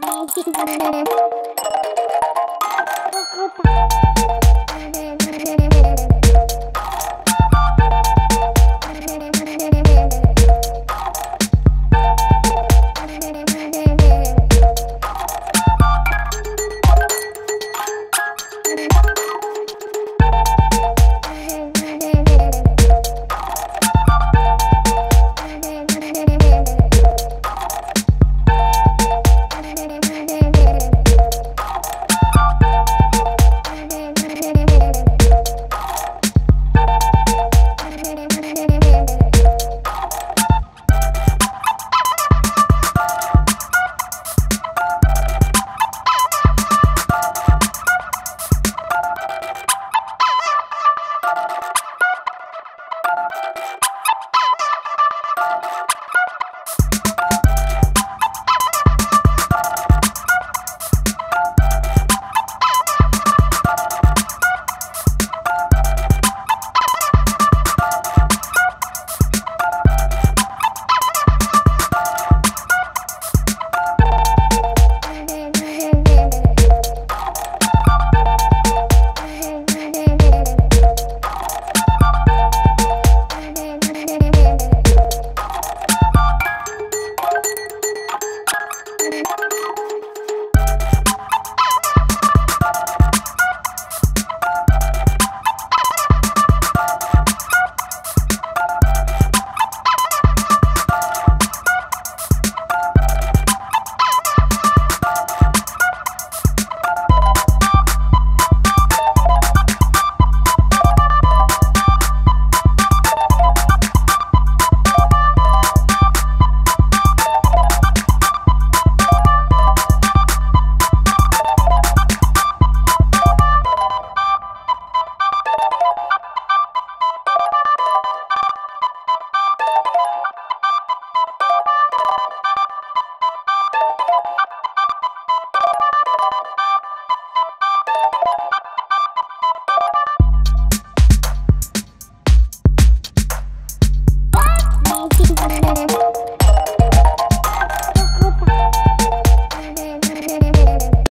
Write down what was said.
我我打。Thank you.